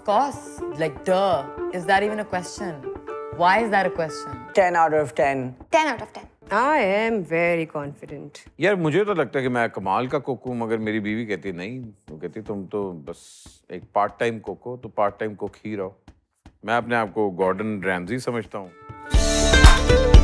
Of course, like duh. Is that even a question? Why is that a question? 10 out of 10. 10 out of 10. I am very confident. यार मुझे तो लगता है कि मैं कमाल का कुक हूँ मगर मेरी बीवी कहती नहीं वो कहती तुम तो बस एक पार्ट टाइम कुक हो तो पार्ट टाइम कुक ही रहो मैं अपने आप को गॉर्डन रैमजी समझता हूँ